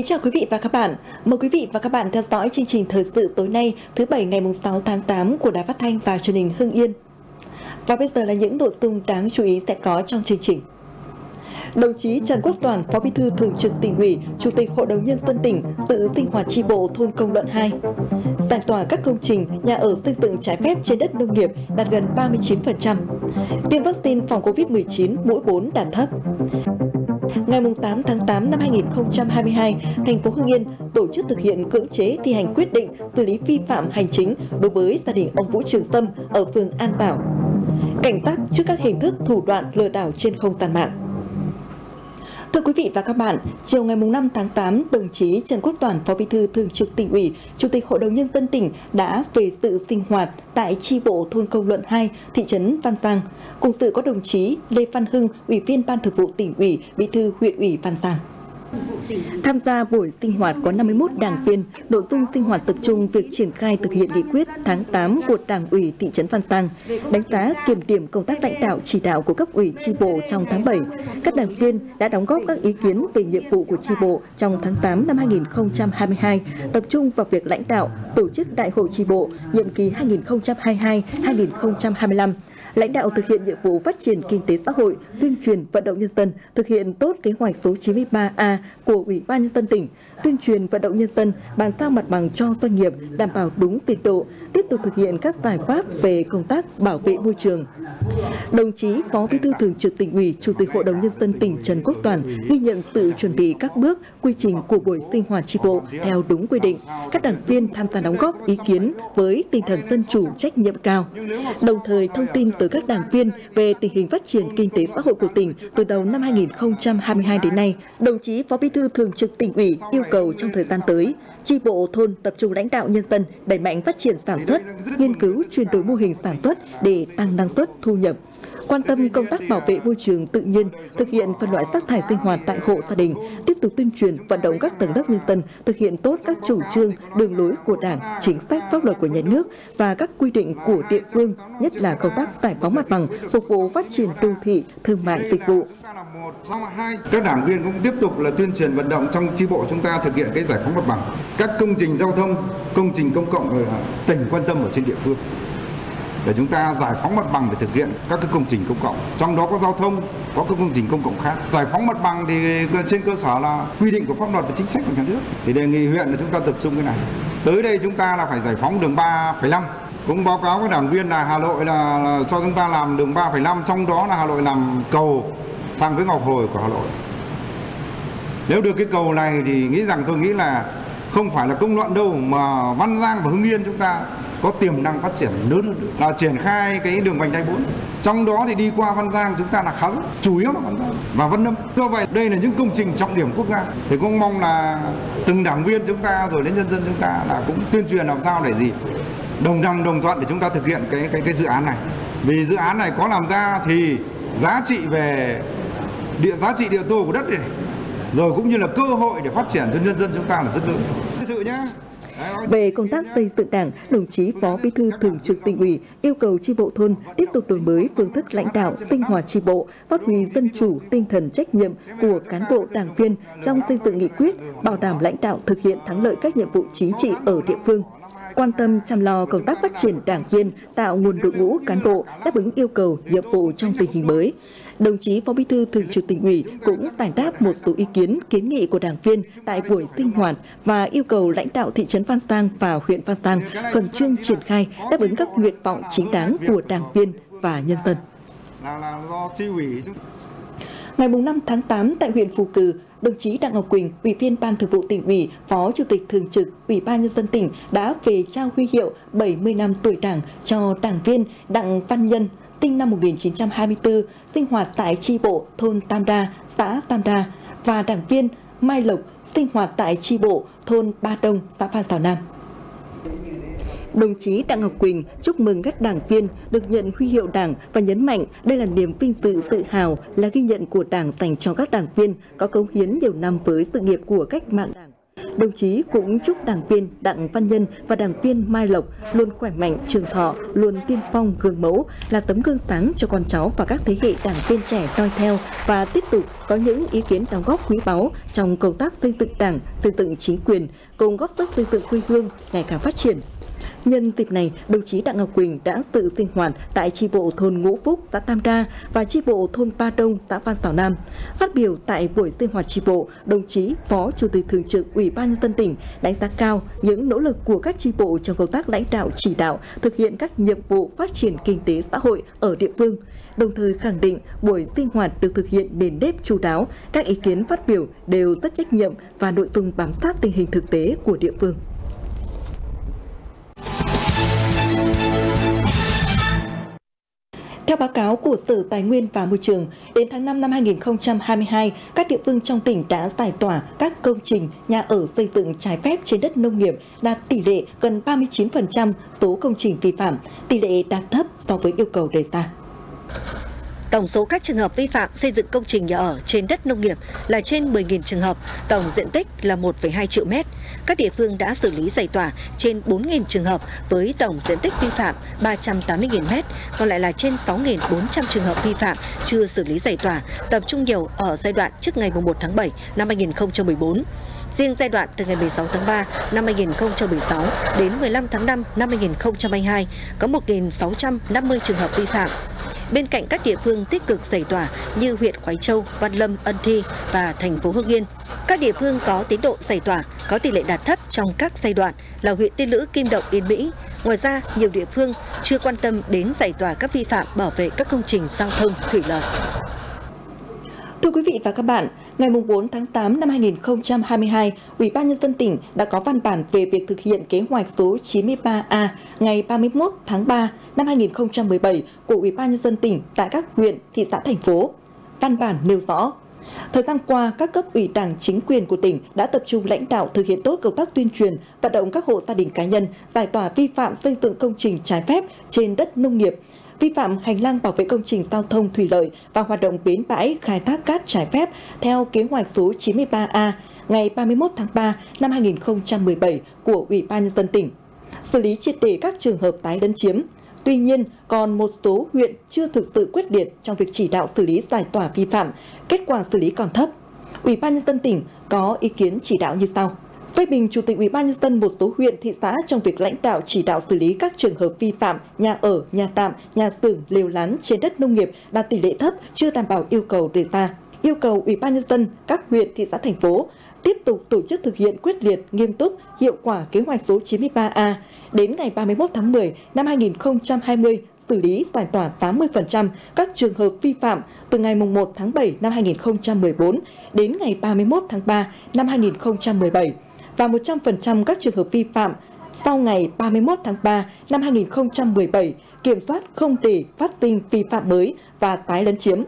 Kính chào quý vị và các bạn. Mời quý vị và các bạn theo dõi chương trình thời sự tối nay thứ Bảy ngày 6 tháng 8 của Đài Phát Thanh và Truyền hình Hưng Yên. Và bây giờ là những nội dung đáng chú ý sẽ có trong chương trình. Đồng chí Trần Quốc Toàn, Phó Bí thư Thường trực tỉnh ủy, Chủ tịch Hội đồng Nhân dân tỉnh dự sinh hoạt tri bộ thôn Công Luận 2. Giải tỏa các công trình, nhà ở xây dựng trái phép trên đất nông nghiệp đạt gần 39%. Tiêm vaccine phòng COVID-19 mũi 4 đạt thấp. Ngày 8 tháng 8 năm 2022, thành phố Hưng Yên tổ chức thực hiện cưỡng chế thi hành quyết định xử lý vi phạm hành chính đối với gia đình ông Vũ Trường Tâm ở phường An Bảo. Cảnh giác trước các hình thức thủ đoạn lừa đảo trên không gian mạng. Thưa quý vị và các bạn, chiều ngày 5 tháng 8, đồng chí Trần Quốc Toàn, Phó Bí thư Thường trực tỉnh ủy, Chủ tịch Hội đồng Nhân dân tỉnh đã về sự sinh hoạt tại tri bộ thôn Công Luận 2, thị trấn Văn Giang. Cùng sự có đồng chí Lê Văn Hưng, Ủy viên Ban Thường vụ tỉnh ủy, Bí thư huyện ủy Văn Giang. Tham gia buổi sinh hoạt có 51 đảng viên, nội dung sinh hoạt tập trung việc triển khai thực hiện nghị quyết tháng 8 của Đảng ủy thị trấn Phan Sang, đánh giá kiểm điểm công tác lãnh đạo chỉ đạo của cấp ủy tri bộ trong tháng 7. Các đảng viên đã đóng góp các ý kiến về nhiệm vụ của tri bộ trong tháng 8 năm 2022, tập trung vào việc lãnh đạo, tổ chức đại hội tri bộ nhiệm kỳ 2022-2025 lãnh đạo thực hiện nhiệm vụ phát triển kinh tế xã hội, tuyên truyền vận động nhân dân thực hiện tốt kế hoạch số 93A của Ủy ban nhân dân tỉnh, tuyên truyền vận động nhân dân bàn giao mặt bằng cho doanh nghiệp đảm bảo đúng tiến độ, tiếp tục thực hiện các giải pháp về công tác bảo vệ môi trường. Đồng chí Phó Bí thư Thường trực tỉnh ủy, Chủ tịch Hội đồng nhân dân tỉnh Trần Quốc Toàn ghi nhận sự chuẩn bị các bước, quy trình của buổi sinh hoạt tri bộ theo đúng quy định. Các đảng viên tham gia đóng góp ý kiến với tinh thần dân chủ trách nhiệm cao. Đồng thời thông tin từ các đảng viên về tình hình phát triển kinh tế xã hội của tỉnh từ đầu năm 2022 đến nay. Đồng chí Phó Bí thư Thường trực tỉnh ủy yêu cầu trong thời gian tới, chi bộ thôn tập trung lãnh đạo nhân dân đẩy mạnh phát triển sản xuất, nghiên cứu chuyển đổi mô hình sản xuất để tăng năng suất thu nhập, quan tâm công tác bảo vệ môi trường tự nhiên, thực hiện phân loại rác thải sinh hoạt tại hộ gia đình, tiếp tục tuyên truyền vận động các tầng lớp nhân dân thực hiện tốt các chủ trương, đường lối của Đảng, chính sách pháp luật của nhà nước và các quy định của địa phương, nhất là công tác giải phóng mặt bằng, phục vụ phát triển đô thị, thương mại dịch vụ. Các đảng viên cũng tiếp tục là tuyên truyền vận động trong chi bộ chúng ta thực hiện cái giải phóng mặt bằng, các công trình giao thông, công trình công cộng ở tỉnh quan tâm ở trên địa phương để chúng ta giải phóng mặt bằng để thực hiện các cái công trình công cộng. Trong đó có giao thông có các công trình công cộng khác. Giải phóng mặt bằng thì trên cơ sở là quy định của pháp luật và chính sách của nhà nước. Thì đề nghị huyện là chúng ta tập trung cái này. Tới đây chúng ta là phải giải phóng đường 3,5 cũng báo cáo với đảng viên là Hà Nội là, là cho chúng ta làm đường 3,5 trong đó là Hà Nội làm cầu sang với Ngọc Hồi của Hà Nội. Nếu được cái cầu này thì nghĩ rằng tôi nghĩ là không phải là công luận đâu mà Văn Giang và Hưng Yên chúng ta có tiềm năng phát triển lớn hơn. Nữa là triển khai cái đường vành đai 4 trong đó thì đi qua Văn Giang chúng ta là khá chủ yếu là Văn Giang và Văn Lâm. Do vậy, đây là những công trình trọng điểm quốc gia. Thì cũng mong là từng đảng viên chúng ta rồi đến nhân dân chúng ta là cũng tuyên truyền làm sao để gì? Đồng đồng đồng thuận để chúng ta thực hiện cái cái cái dự án này. Vì dự án này có làm ra thì giá trị về địa, giá trị địa tô của đất này, rồi cũng như là cơ hội để phát triển cho nhân dân chúng ta là rất lớn. Sự nhá. Về công tác xây dựng đảng, đồng chí Phó Bí thư Thường trực tỉnh ủy yêu cầu tri bộ thôn tiếp tục đổi mới phương thức lãnh đạo, tinh hoạt tri bộ, phát huy dân chủ, tinh thần trách nhiệm của cán bộ đảng viên trong xây dựng nghị quyết, bảo đảm lãnh đạo thực hiện thắng lợi các nhiệm vụ chính trị ở địa phương quan tâm chăm lo công tác phát triển đảng viên, tạo nguồn đội ngũ cán bộ đáp ứng yêu cầu nhiệm vụ trong tình hình mới. Đồng chí Phó Bí thư Thường trực tỉnh ủy cũng giải đáp một số ý kiến kiến nghị của đảng viên tại buổi sinh hoạt và yêu cầu lãnh đạo thị trấn Văn Giang và huyện Văn Giang khẩn trương triển khai đáp ứng các nguyện vọng chính đáng của đảng viên và nhân dân. Ngày 5 tháng 8 tại huyện Phù Cử, đồng chí Đặng Ngọc Quỳnh, Ủy viên Ban Thường vụ tỉnh ủy, Phó Chủ tịch Thường trực Ủy ban nhân dân tỉnh đã về trao huy hiệu 70 năm tuổi Đảng cho đảng viên Đặng Văn Nhân, sinh năm 1924, sinh hoạt tại tri bộ thôn Tam Đa, xã Tam Đa và đảng viên Mai Lộc, sinh hoạt tại tri bộ thôn Ba Đông, xã Phan Xào Nam. Đồng chí Đặng Ngọc Quỳnh chúc mừng các đảng viên được nhận huy hiệu đảng và nhấn mạnh đây là niềm vinh dự tự hào là ghi nhận của đảng dành cho các đảng viên có cống hiến nhiều năm với sự nghiệp của cách mạng đảng. Đồng chí cũng chúc đảng viên Đặng Văn Nhân và đảng viên Mai Lộc luôn khỏe mạnh, trường thọ, luôn tiên phong gương mẫu, là tấm gương sáng cho con cháu và các thế hệ đảng viên trẻ noi theo và tiếp tục có những ý kiến đóng góp quý báu trong công tác xây dựng đảng, xây dựng chính quyền, cùng góp sức xây dựng quê hương ngày càng phát triển. Nhân dịp này, đồng chí Đặng Ngọc Quỳnh đã tự sinh hoạt tại tri bộ thôn Ngũ Phúc, xã Tam Đa và tri bộ thôn Ba Đông, xã Phan Xảo Nam. Phát biểu tại buổi sinh hoạt tri bộ, đồng chí Phó Chủ tịch Thường trực Ủy ban nhân dân tỉnh đánh giá cao những nỗ lực của các tri bộ trong công tác lãnh đạo chỉ đạo thực hiện các nhiệm vụ phát triển kinh tế xã hội ở địa phương đồng thời khẳng định buổi sinh hoạt được thực hiện nền nếp chú đáo, các ý kiến phát biểu đều rất trách nhiệm và nội dung bám sát tình hình thực tế của địa phương. Theo báo cáo của Sở Tài nguyên và Môi trường, đến tháng 5 năm 2022, các địa phương trong tỉnh đã giải tỏa các công trình nhà ở xây dựng trái phép trên đất nông nghiệp đạt tỷ lệ gần 39% số công trình vi phạm, tỷ lệ đạt thấp so với yêu cầu đề ra. Tổng số các trường hợp vi phạm xây dựng công trình nhà ở trên đất nông nghiệp là trên 10.000 trường hợp, tổng diện tích là 1,2 triệu mét. Các địa phương đã xử lý giải tỏa trên 4.000 trường hợp với tổng diện tích vi phạm 380.000 mét, còn lại là trên 6.400 trường hợp vi phạm chưa xử lý giải tỏa, tập trung nhiều ở giai đoạn trước ngày 1 tháng 7 năm 2014. Riêng giai đoạn từ ngày 16 tháng 3 năm 2016 đến 15 tháng 5 năm 2022 có 1.650 trường hợp vi phạm. Bên cạnh các địa phương tích cực giải tỏa như huyện Khói Châu, Văn Lâm, Ân Thi và thành phố Hưng Yên, các địa phương có tiến độ giải tỏa có tỷ lệ đạt thấp trong các giai đoạn là huyện Tiên Lữ, Kim Động, Yên Mỹ. Ngoài ra, nhiều địa phương chưa quan tâm đến giải tỏa các vi phạm bảo vệ các công trình giao thông thủy lợi. Thưa quý vị và các bạn, ngày 4 tháng 8 năm 2022, Ủy ban nhân dân tỉnh đã có văn bản về việc thực hiện kế hoạch số 93A ngày 31 tháng 3 năm 2017 của Ủy ban nhân dân tỉnh tại các huyện, thị xã thành phố. Văn bản nêu rõ Thời gian qua, các cấp ủy đảng chính quyền của tỉnh đã tập trung lãnh đạo thực hiện tốt công tác tuyên truyền, vận động các hộ gia đình cá nhân giải tỏa vi phạm xây dựng công trình trái phép trên đất nông nghiệp, vi phạm hành lang bảo vệ công trình giao thông thủy lợi và hoạt động bến bãi khai thác cát trái phép theo kế hoạch số 93A ngày 31 tháng 3 năm 2017 của Ủy ban nhân dân tỉnh. Xử lý triệt để các trường hợp tái lấn chiếm, Tuy nhiên, còn một số huyện chưa thực sự quyết liệt trong việc chỉ đạo xử lý giải tỏa vi phạm, kết quả xử lý còn thấp. Ủy ban nhân dân tỉnh có ý kiến chỉ đạo như sau: phê bình chủ tịch ủy ban nhân dân một số huyện thị xã trong việc lãnh đạo chỉ đạo xử lý các trường hợp vi phạm nhà ở, nhà tạm, nhà xưởng, lều lán trên đất nông nghiệp đạt tỷ lệ thấp chưa đảm bảo yêu cầu đề ra. Yêu cầu ủy ban nhân dân các huyện thị xã thành phố tiếp tục tổ chức thực hiện quyết liệt, nghiêm túc, hiệu quả kế hoạch số 93A đến ngày 31 tháng 10 năm 2020 xử lý giải tỏa 80% các trường hợp vi phạm từ ngày 1 tháng 7 năm 2014 đến ngày 31 tháng 3 năm 2017 và 100% các trường hợp vi phạm sau ngày 31 tháng 3 năm 2017 kiểm soát không để phát sinh vi phạm mới và tái lấn chiếm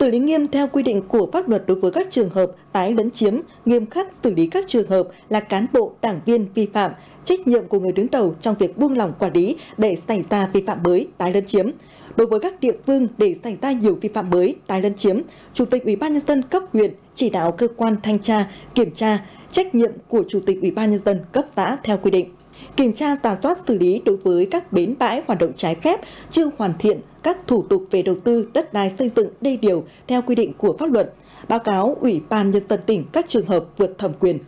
xử lý nghiêm theo quy định của pháp luật đối với các trường hợp tái lấn chiếm, nghiêm khắc xử lý các trường hợp là cán bộ, đảng viên vi phạm, trách nhiệm của người đứng đầu trong việc buông lỏng quản lý để xảy ra vi phạm mới, tái lấn chiếm. Đối với các địa phương để xảy ra nhiều vi phạm mới, tái lấn chiếm, Chủ tịch Ủy ban nhân dân cấp huyện chỉ đạo cơ quan thanh tra, kiểm tra trách nhiệm của Chủ tịch Ủy ban nhân dân cấp xã theo quy định kiểm tra giả soát xử lý đối với các bến bãi hoạt động trái phép chưa hoàn thiện các thủ tục về đầu tư đất đai xây dựng đê điều theo quy định của pháp luật, báo cáo Ủy ban Nhân dân tỉnh các trường hợp vượt thẩm quyền.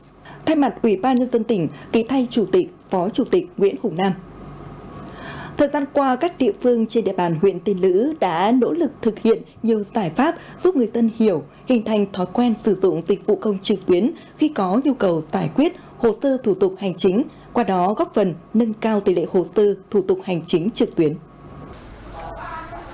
Thay mặt Ủy ban Nhân dân tỉnh, ký thay Chủ tịch, Phó Chủ tịch Nguyễn Hùng Nam. Thời gian qua, các địa phương trên địa bàn huyện Tiên Lữ đã nỗ lực thực hiện nhiều giải pháp giúp người dân hiểu, hình thành thói quen sử dụng dịch vụ công trực tuyến khi có nhu cầu giải quyết hồ sơ thủ tục hành chính, qua đó góp phần nâng cao tỷ lệ hồ sơ thủ tục hành chính trực tuyến.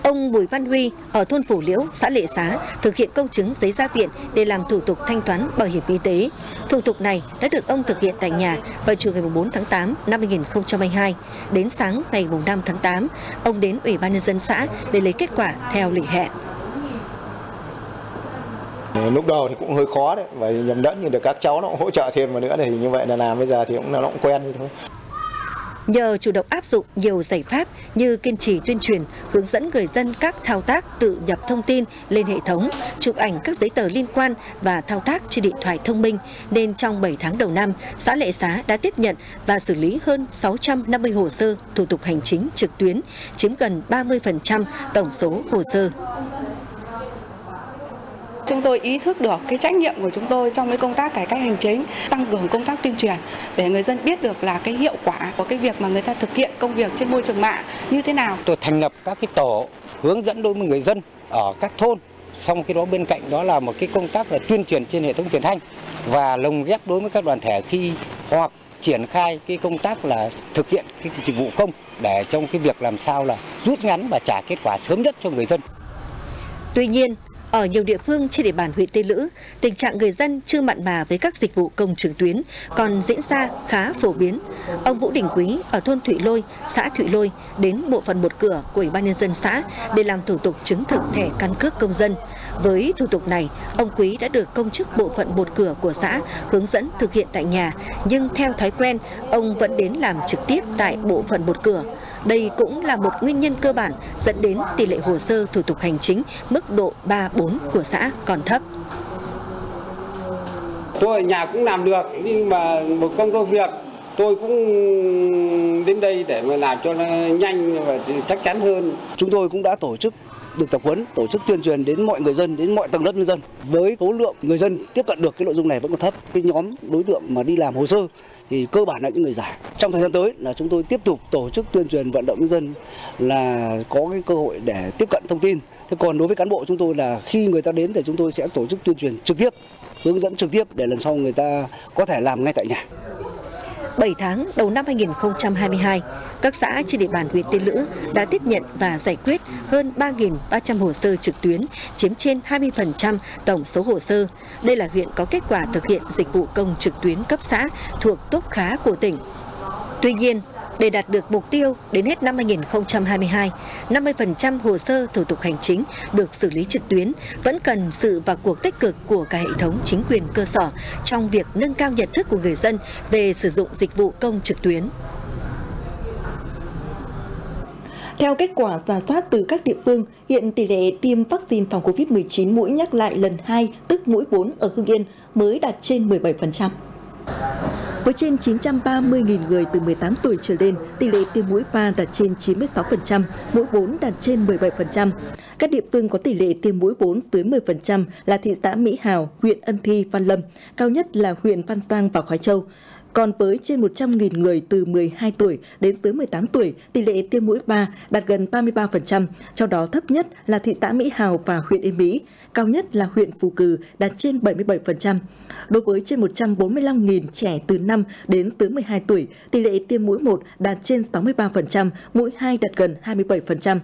Ông Bùi Văn Huy ở thôn Phủ Liễu, xã Lệ Xá thực hiện công chứng giấy gia viện để làm thủ tục thanh toán bảo hiểm y tế. Thủ tục này đã được ông thực hiện tại nhà vào chiều ngày 4 tháng 8 năm 2022. Đến sáng ngày 5 tháng 8, ông đến Ủy ban nhân dân xã để lấy kết quả theo lịch hẹn. Lúc đầu thì cũng hơi khó đấy, và nhầm lẫn nhưng được các cháu nó cũng hỗ trợ thêm mà nữa thì như vậy là làm bây giờ thì cũng là nó cũng quen thôi. Nhờ chủ động áp dụng nhiều giải pháp như kiên trì tuyên truyền, hướng dẫn người dân các thao tác tự nhập thông tin lên hệ thống, chụp ảnh các giấy tờ liên quan và thao tác trên điện thoại thông minh, nên trong 7 tháng đầu năm, xã Lệ Xá đã tiếp nhận và xử lý hơn 650 hồ sơ thủ tục hành chính trực tuyến, chiếm gần 30% tổng số hồ sơ. Chúng tôi ý thức được cái trách nhiệm của chúng tôi trong cái công tác cải cách hành chính, tăng cường công tác tuyên truyền để người dân biết được là cái hiệu quả của cái việc mà người ta thực hiện công việc trên môi trường mạng như thế nào. Tôi thành lập các cái tổ hướng dẫn đối với người dân ở các thôn. Xong cái đó bên cạnh đó là một cái công tác là tuyên truyền trên hệ thống truyền thanh và lồng ghép đối với các đoàn thể khi hoặc triển khai cái công tác là thực hiện cái dịch vụ công để trong cái việc làm sao là rút ngắn và trả kết quả sớm nhất cho người dân. Tuy nhiên, ở nhiều địa phương trên địa bàn huyện Tây Lữ, tình trạng người dân chưa mặn mà với các dịch vụ công trực tuyến còn diễn ra khá phổ biến. Ông Vũ Đình Quý ở thôn Thụy Lôi, xã Thụy Lôi đến bộ phận một cửa của Ủy ban nhân dân xã để làm thủ tục chứng thực thẻ căn cước công dân. Với thủ tục này, ông Quý đã được công chức bộ phận một cửa của xã hướng dẫn thực hiện tại nhà, nhưng theo thói quen, ông vẫn đến làm trực tiếp tại bộ phận một cửa. Đây cũng là một nguyên nhân cơ bản dẫn đến tỷ lệ hồ sơ thủ tục hành chính mức độ 3-4 của xã còn thấp. Tôi ở nhà cũng làm được, nhưng mà một công đôi việc tôi cũng đến đây để mà làm cho nó nhanh và chắc chắn hơn. Chúng tôi cũng đã tổ chức được tập huấn, tổ chức tuyên truyền đến mọi người dân, đến mọi tầng lớp nhân dân. Với số lượng người dân tiếp cận được cái nội dung này vẫn còn thấp. Cái nhóm đối tượng mà đi làm hồ sơ thì cơ bản là những người già. Trong thời gian tới là chúng tôi tiếp tục tổ chức tuyên truyền vận động nhân dân là có cái cơ hội để tiếp cận thông tin. Thế còn đối với cán bộ chúng tôi là khi người ta đến thì chúng tôi sẽ tổ chức tuyên truyền trực tiếp, hướng dẫn trực tiếp để lần sau người ta có thể làm ngay tại nhà. 7 tháng đầu năm 2022, các xã trên địa bàn huyện Tiên Lữ đã tiếp nhận và giải quyết hơn 3.300 hồ sơ trực tuyến, chiếm trên 20% tổng số hồ sơ. Đây là huyện có kết quả thực hiện dịch vụ công trực tuyến cấp xã thuộc tốt khá của tỉnh. Tuy nhiên, để đạt được mục tiêu đến hết năm 2022, 50% hồ sơ thủ tục hành chính được xử lý trực tuyến vẫn cần sự vào cuộc tích cực của cả hệ thống chính quyền cơ sở trong việc nâng cao nhận thức của người dân về sử dụng dịch vụ công trực tuyến. Theo kết quả giả soát từ các địa phương, hiện tỷ lệ tiêm vaccine phòng COVID-19 mũi nhắc lại lần 2, tức mũi 4 ở Hưng Yên mới đạt trên 17%. Với trên 930.000 người từ 18 tuổi trở lên, tỷ lệ tiêm mũi 3 đạt trên 96%, mũi 4 đạt trên 17%. Các địa phương có tỷ lệ tiêm mũi 4 dưới 10% là thị xã Mỹ Hào, huyện Ân Thi, Văn Lâm, cao nhất là huyện Văn Giang và Khói Châu. Còn với trên 100.000 người từ 12 tuổi đến dưới 18 tuổi, tỷ lệ tiêm mũi 3 đạt gần 33%, trong đó thấp nhất là thị xã Mỹ Hào và huyện Yên Mỹ, cao nhất là huyện Phù Cử đạt trên 77%. Đối với trên 145.000 trẻ từ 5 đến dưới 12 tuổi, tỷ lệ tiêm mũi 1 đạt trên 63%, mũi 2 đạt gần 27%.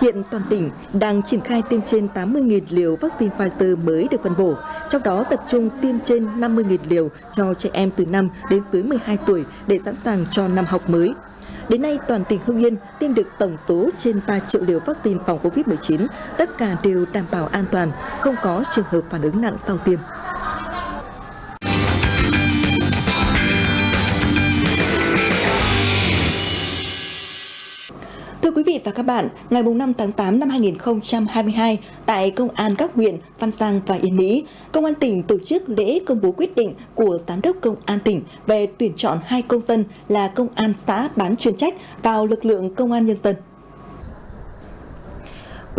Hiện toàn tỉnh đang triển khai tiêm trên 80.000 liều vaccine Pfizer mới được phân bổ, trong đó tập trung tiêm trên 50.000 liều cho trẻ em từ 5 đến dưới 12 tuổi để sẵn sàng cho năm học mới. Đến nay, toàn tỉnh Hưng Yên tiêm được tổng số trên 3 triệu liều vaccine phòng COVID-19, tất cả đều đảm bảo an toàn, không có trường hợp phản ứng nặng sau tiêm. Thưa quý vị và các bạn, ngày 5 tháng 8 năm 2022, tại Công an các huyện Văn Giang và Yên Mỹ, Công an tỉnh tổ chức lễ công bố quyết định của Giám đốc Công an tỉnh về tuyển chọn hai công dân là công an xã bán chuyên trách vào lực lượng Công an Nhân dân.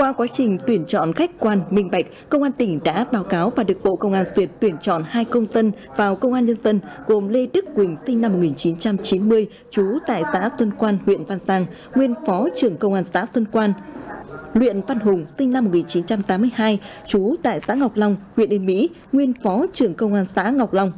Qua quá trình tuyển chọn khách quan, minh bạch, Công an tỉnh đã báo cáo và được Bộ Công an duyệt tuyển chọn hai công dân vào Công an Nhân dân gồm Lê Đức Quỳnh sinh năm 1990, trú tại xã Xuân Quan, huyện Văn Giang, nguyên Phó trưởng Công an xã Xuân Quan, Luyện Văn Hùng sinh năm 1982, trú tại xã Ngọc Long, huyện Yên Mỹ, nguyên Phó trưởng Công an xã Ngọc Long.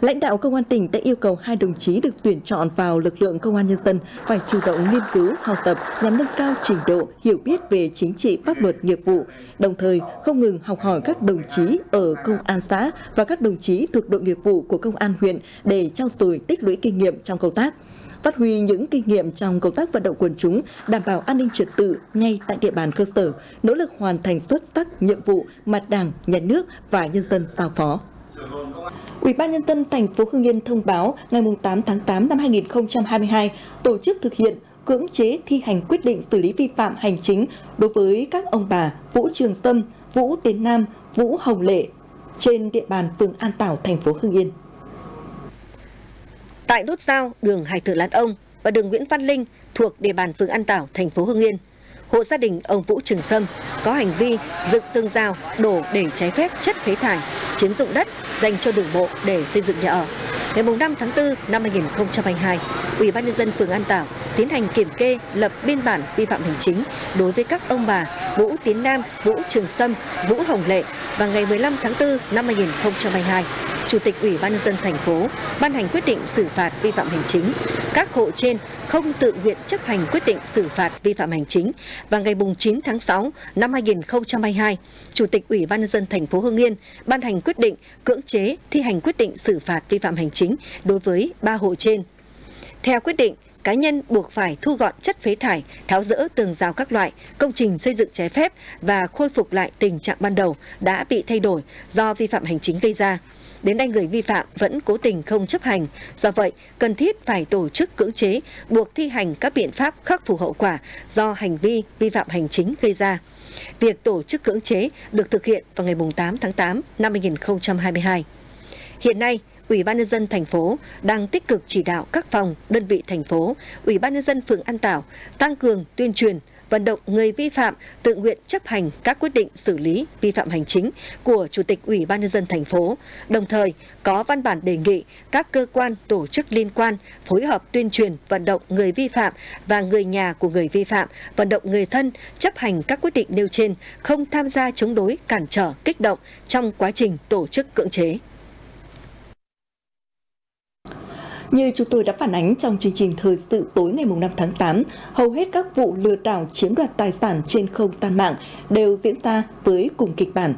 Lãnh đạo Công an tỉnh đã yêu cầu hai đồng chí được tuyển chọn vào lực lượng Công an Nhân dân phải chủ động nghiên cứu, học tập nhằm nâng cao trình độ, hiểu biết về chính trị, pháp luật, nghiệp vụ, đồng thời không ngừng học hỏi các đồng chí ở Công an xã và các đồng chí thuộc đội nghiệp vụ của Công an huyện để trao dồi tích lũy kinh nghiệm trong công tác phát huy những kinh nghiệm trong công tác vận động quần chúng, đảm bảo an ninh trật tự ngay tại địa bàn cơ sở, nỗ lực hoàn thành xuất sắc nhiệm vụ mà Đảng, Nhà nước và nhân dân giao phó. Ủy ban nhân dân thành phố Hưng Yên thông báo ngày 8 tháng 8 năm 2022 tổ chức thực hiện cưỡng chế thi hành quyết định xử lý vi phạm hành chính đối với các ông bà Vũ Trường Tâm, Vũ Tiến Nam, Vũ Hồng Lệ trên địa bàn phường An Tảo, thành phố Hưng Yên. Tại nút giao đường Hải Thượng Lãn Ông và đường Nguyễn Văn Linh thuộc địa bàn phường An Tảo, thành phố Hưng Yên, hộ gia đình ông Vũ Trường Sâm có hành vi dựng tường rào đổ để trái phép chất phế thải, chiếm dụng đất dành cho đường bộ để xây dựng nhà ở. Ngày 5 tháng 4 năm 2022, Ủy ban nhân dân phường An Tảo tiến hành kiểm kê lập biên bản vi phạm hành chính đối với các ông bà Vũ Tiến Nam, Vũ Trường Sâm, Vũ Hồng Lệ và ngày 15 tháng 4 năm 2022 Chủ tịch Ủy ban nhân dân thành phố ban hành quyết định xử phạt vi phạm hành chính. Các hộ trên không tự nguyện chấp hành quyết định xử phạt vi phạm hành chính và ngày 9 tháng 6 năm 2022, Chủ tịch Ủy ban nhân dân thành phố Hưng Yên ban hành quyết định cưỡng chế thi hành quyết định xử phạt vi phạm hành chính đối với ba hộ trên. Theo quyết định, cá nhân buộc phải thu gọn chất phế thải, tháo rỡ tường rào các loại, công trình xây dựng trái phép và khôi phục lại tình trạng ban đầu đã bị thay đổi do vi phạm hành chính gây ra. Đến nay người vi phạm vẫn cố tình không chấp hành, do vậy cần thiết phải tổ chức cưỡng chế, buộc thi hành các biện pháp khắc phục hậu quả do hành vi vi phạm hành chính gây ra. Việc tổ chức cưỡng chế được thực hiện vào ngày 8 tháng 8 năm 2022. Hiện nay, Ủy ban nhân dân thành phố đang tích cực chỉ đạo các phòng, đơn vị thành phố, Ủy ban nhân dân phường An Tảo tăng cường tuyên truyền, vận động người vi phạm tự nguyện chấp hành các quyết định xử lý vi phạm hành chính của Chủ tịch Ủy ban nhân dân thành phố, đồng thời có văn bản đề nghị các cơ quan tổ chức liên quan phối hợp tuyên truyền vận động người vi phạm và người nhà của người vi phạm, vận động người thân chấp hành các quyết định nêu trên, không tham gia chống đối, cản trở, kích động trong quá trình tổ chức cưỡng chế. Như chúng tôi đã phản ánh trong chương trình thời sự tối ngày 5 tháng 8, hầu hết các vụ lừa đảo chiếm đoạt tài sản trên không gian mạng đều diễn ra với cùng kịch bản.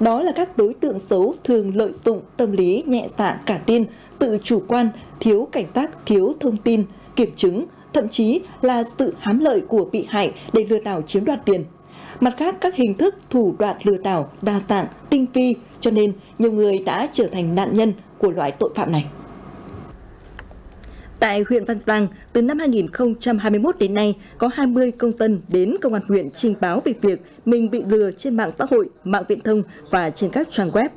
Đó là các đối tượng xấu thường lợi dụng tâm lý nhẹ dạ cả tin, tự chủ quan, thiếu cảnh giác, thiếu thông tin, kiểm chứng, thậm chí là sự hám lợi của bị hại để lừa đảo chiếm đoạt tiền. Mặt khác, các hình thức thủ đoạn lừa đảo đa dạng, tinh vi, cho nên nhiều người đã trở thành nạn nhân của loại tội phạm này. Tại huyện Văn Giang, từ năm 2021 đến nay, có 20 công dân đến công an huyện trình báo về việc mình bị lừa trên mạng xã hội, mạng viễn thông và trên các trang web.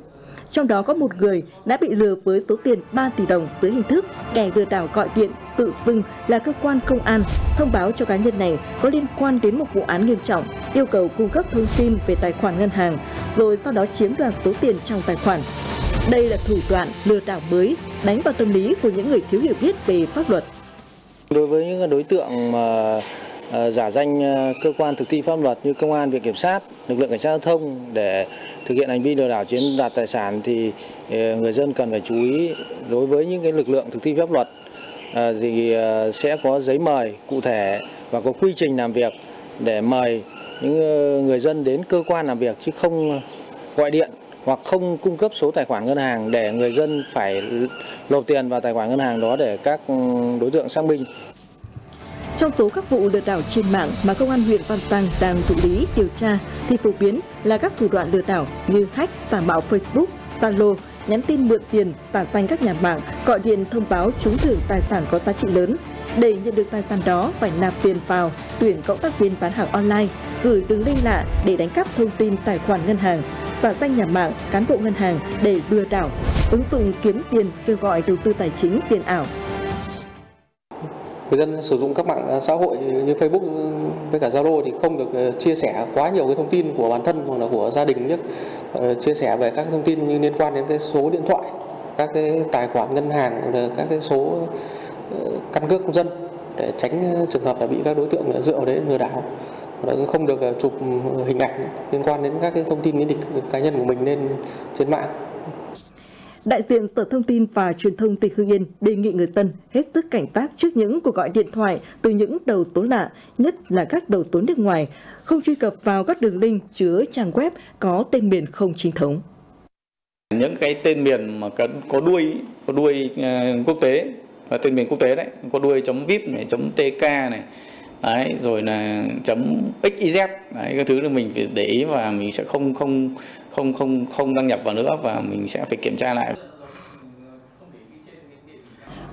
Trong đó có một người đã bị lừa với số tiền 3 tỷ đồng dưới hình thức kẻ lừa đảo gọi điện tự xưng là cơ quan công an, thông báo cho cá nhân này có liên quan đến một vụ án nghiêm trọng, yêu cầu cung cấp thông tin về tài khoản ngân hàng, rồi sau đó chiếm đoạt số tiền trong tài khoản. Đây là thủ đoạn lừa đảo mới đánh vào tâm lý của những người thiếu hiểu biết về pháp luật. Đối với những đối tượng mà à, giả danh à, cơ quan thực thi pháp luật như công an, viện kiểm sát, lực lượng cảnh sát giao thông để thực hiện hành vi lừa đảo chiếm đoạt tài sản thì à, người dân cần phải chú ý đối với những cái lực lượng thực thi pháp luật thì sẽ có giấy mời cụ thể và có quy trình làm việc để mời những người dân đến cơ quan làm việc chứ không gọi điện hoặc không cung cấp số tài khoản ngân hàng để người dân phải nộp tiền vào tài khoản ngân hàng đó để các ừ, đối tượng xác minh. Trong số các vụ lừa đảo trên mạng mà công an huyện Văn Tăng đang thụ lý điều tra thì phổ biến là các thủ đoạn lừa đảo như hack, giả mạo Facebook, Zalo, nhắn tin mượn tiền, giả danh các nhà mạng, gọi điện thông báo trúng thưởng tài sản có giá trị lớn. Để nhận được tài sản đó phải nạp tiền vào, tuyển cộng tác viên bán hàng online, gửi đường link lạ để đánh cắp thông tin tài khoản ngân hàng giả danh nhà mạng, cán bộ ngân hàng để lừa đảo, ứng dụng kiếm tiền kêu gọi đầu tư tài chính tiền ảo. Người dân sử dụng các mạng à, xã hội như Facebook với cả Zalo thì không được à, chia sẻ quá nhiều cái thông tin của bản thân hoặc là của gia đình nhất. Ờ, chia sẻ về các thông tin như liên quan đến cái số điện thoại, các cái tài khoản ngân hàng, các cái số ờ, căn cước công dân để tránh ờ, trường hợp là bị các đối tượng dựa vào đấy lừa đảo không được ờ, chụp hình ảnh liên quan đến các cái thông tin lý lịch cá nhân của mình lên trên mạng. Đại diện Sở Thông tin và Truyền thông tỉnh Hưng Yên đề nghị người dân hết sức cảnh giác trước những cuộc gọi điện thoại từ những đầu số lạ, nhất là các đầu số nước ngoài, không truy cập vào các đường link chứa trang web có tên miền không chính thống. Những cái tên miền mà có đuôi có đuôi uh, quốc tế và tên miền quốc tế đấy, có đuôi .vip này, .tk này, đấy rồi là chấm xyz đấy cái thứ là mình phải để ý và mình sẽ không không không không không đăng nhập vào nữa và mình sẽ phải kiểm tra lại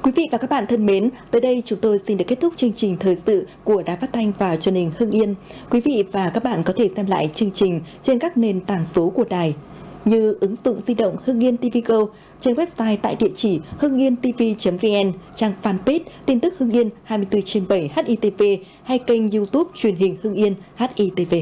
Quý vị và các bạn thân mến, tới đây chúng tôi xin được kết thúc chương trình thời sự của Đài Phát thanh và Truyền hình Hưng Yên. Quý vị và các bạn có thể xem lại chương trình trên các nền tảng số của đài như ứng dụng di động Hưng Yên TV Go trên website tại địa chỉ hưng yên tv.vn, trang fanpage tin tức Hưng Yên 24 trên 7 HITV hay kênh YouTube truyền hình Hưng Yên HITV.